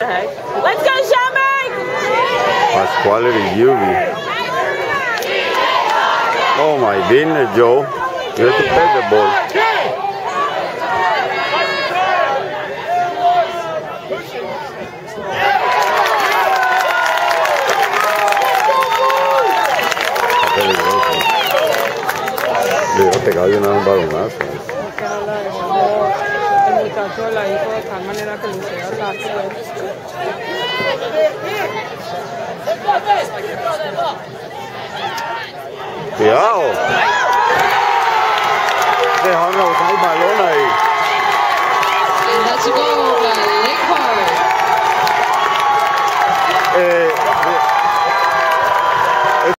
Let's go, Shamrock! That's quality UV. Oh my goodness, Joe. You have to play the ball. 자주라 이거 당만이라 그러세요. 자주. Cuidado. Dejó no usar el balón ahí. And that's a goal by Lincoln. Eh,